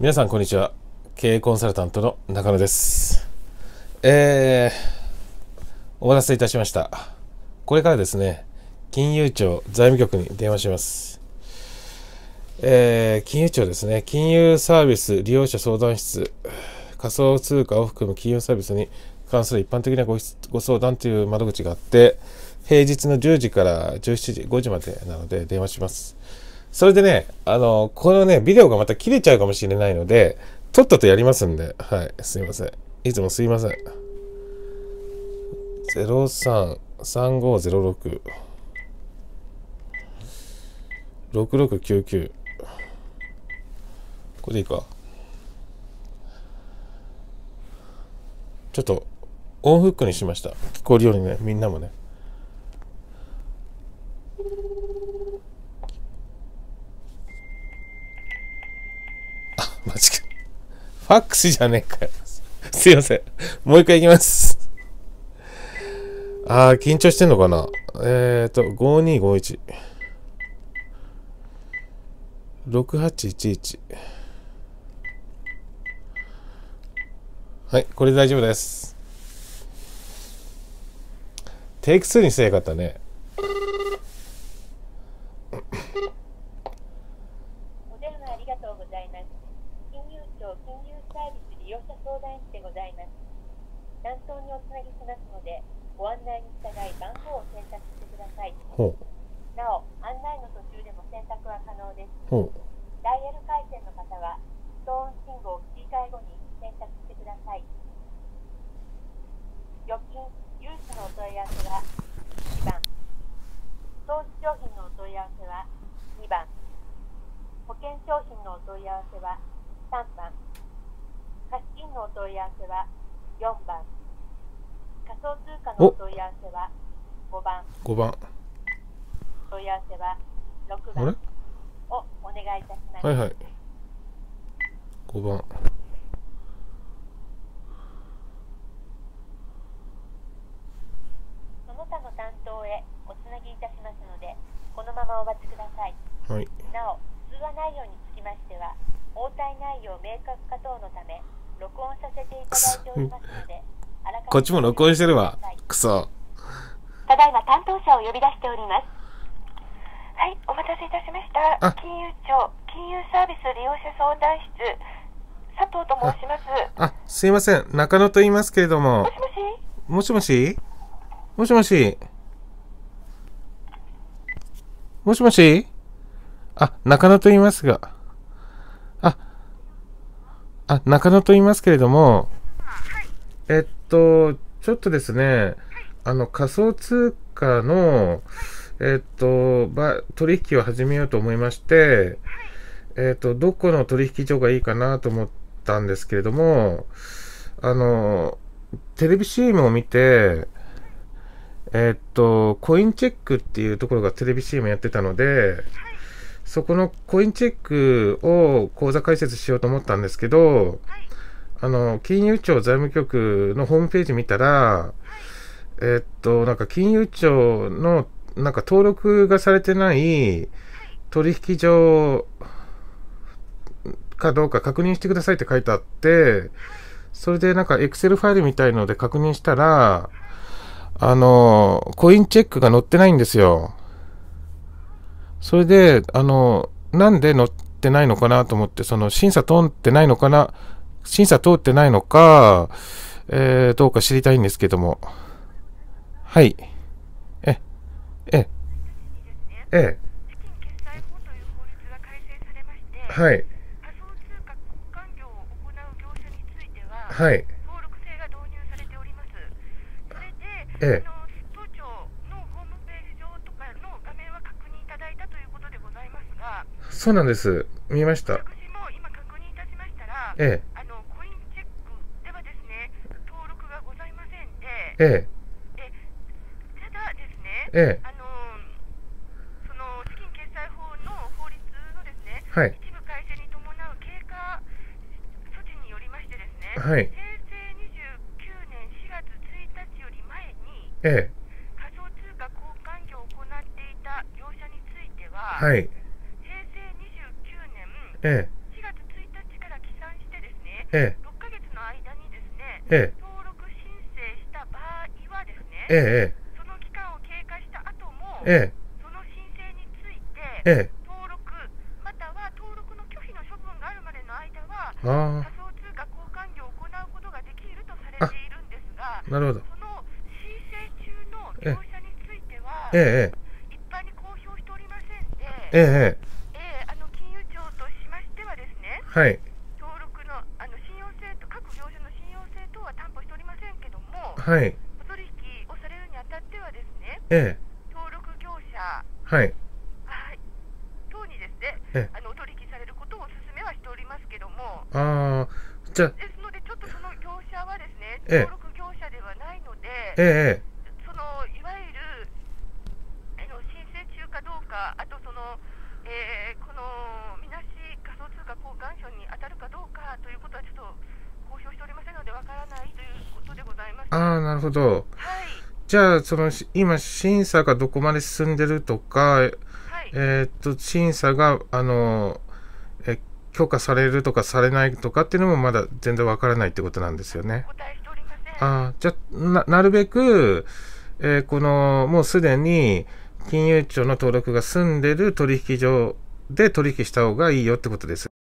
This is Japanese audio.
皆さんこんにちは。経営コンサルタントの中野です。えー、お待たせいたしました。これからですね金融庁財務局に電話します。えー、金融庁ですね金融サービス利用者相談室仮想通貨を含む金融サービスに関する一般的なごご相談という窓口があって平日の10時から17時5時までなので電話します。それでね、あの、このね、ビデオがまた切れちゃうかもしれないので、とっととやりますんで、はい、すいません。いつもすいません。03-3506 6699これでいいか。ちょっとオンフックにしました。聞こえるようにねみんなもねマジか。ファックスじゃねえかよ。すいません。もう一回いきます。あー、緊張してんのかな？えーと、5251。6811。はい、これで大丈夫です。テイク2にせえかったね。ダイヤル回線の方はストーン信号を切り替え後に選択してください。預金融資のお問い合わせは1番。投資商品のお問い合わせは2番。保険商品のお問い合わせは3番。貸金のお問い合わせは4番。仮想通貨のお問い合わせは5番5番問い合わせは6番をお願いいたします。はいはい。5番。その他の担当へおつなぎいたしますので、このままお待ちください。はい。なお、通話内容につきましては、応対内容明確化等のため、録音させていただいておりますので、こっちも録音してるわ。くそ。ただいま担当者を呼び出しております。はい、お待たせいたしました。金融庁金融サービス利用者相談室佐藤と申します。あ、すいません。中野と言いますけれども。もしもし？もしもし？もしもし？もしもし？あ、中野と言いますが。あ、あ、中野と言いますけれども。えっと、ちょっとですね、あの、仮想通貨の、えっと、ば、取引を始めようと思いまして、えっと、どこの取引所がいいかなと思ったんですけれども、あの、テレビ CM を見て、えっと、コインチェックっていうところがテレビ CM やってたので、そこのコインチェックを口座開設しようと思ったんですけど、あの、金融庁財務局のホームページ見たら、えっと、なんか金融庁のなんか登録がされてない取引所かどうか確認してくださいって書いてあって、それでなんか Excel ファイルみたいので確認したら、あの、コインチェックが載ってないんですよ。それで、あの、なんで載ってないのかなと思って、その審査通ってないのかな、審査通ってないのか、えー、どうか知りたいんですけども。はい。ええ。ええ。はい。はい。登録制が導入されております。それで、ええ。当庁のホームページ上とかの画面は確認いただいたということでございますが、そうなんです。見ました。私も今確認いたしましたら、ええ。あのコインチェックではですね、登録がございませんで、ええ。ただですね、ええ。はい、一部改正に伴う経過措置によりましてですね、はい、平成29年4月1日より前に、ええ、仮想通貨交換業を行っていた業者については、はい、平成29年4月1日から規ええ、6ヶ月の間にですね、ええ、登録申請した場合はですね、ええ、その期間を経過した後も、ええ、その申請について、ええ、登録、または登録の拒否の処分があるまでの間は、あ仮想通貨交換業を行うことができるとされているんですが、あ、なるほど。その申請中の業者については、ええ、一般に公表しておりませんで、ええ、ええ、えーあの金融庁としましてはですね、はい、登録のあの信用性と各業者の信用性等は担保しておりませんけども、はい、お取引をされるにあたってはですね、ええ、登録業者、はい、はい、等にですね、ええ。あのお取引されることをお勧めはしておりますけども、ああ、じゃあ、ですので、ちょっとその業者はですね、ええ。登録業者ではないので、ええ、そのいわゆるあの申請中かどうか、あとその、えーこのみなし仮想通貨交換所に当たるかどうかということはちょっと公表しておりませんのでわからないということでございます。はああ、なるほど。い、じゃあ、その、し今、審査がどこまで進んでるとか、はい、えーっと、審査が、あの、え、許可されるとかされないとかっていうのもまだ全然わからないってことなんですよね。ああ、じゃあ、な、なるべく、えーこの、もうすでに、金融庁の登録が済んでる取引所で取引した方がいいよってことです。